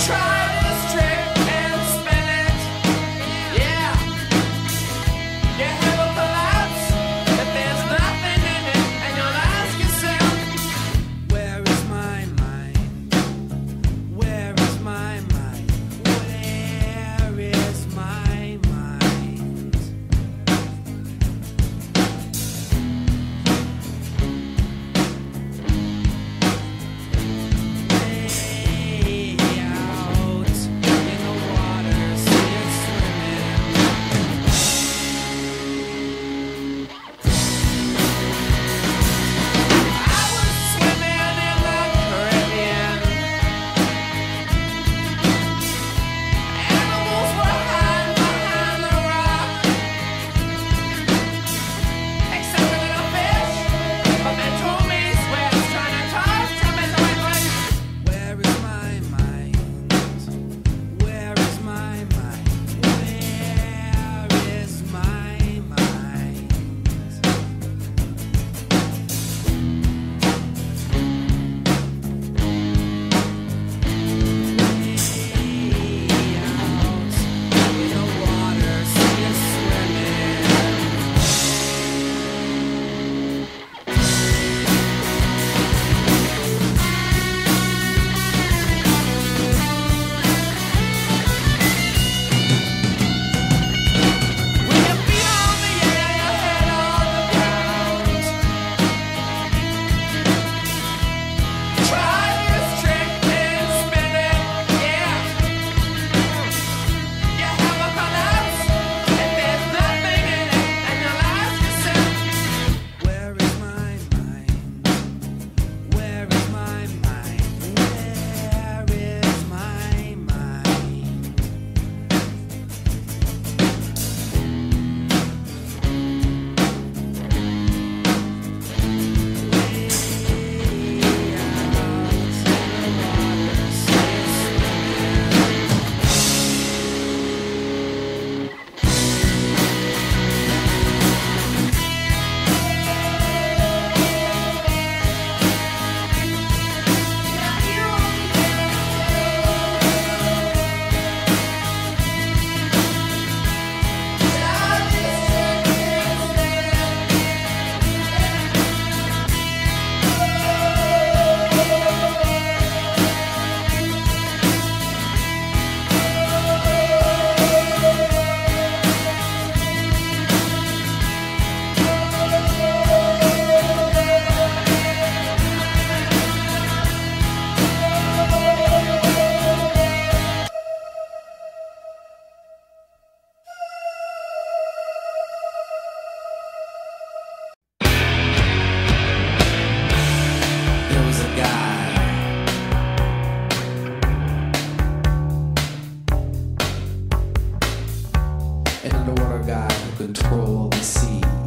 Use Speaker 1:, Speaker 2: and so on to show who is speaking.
Speaker 1: try. underwater guy who controlled the sea.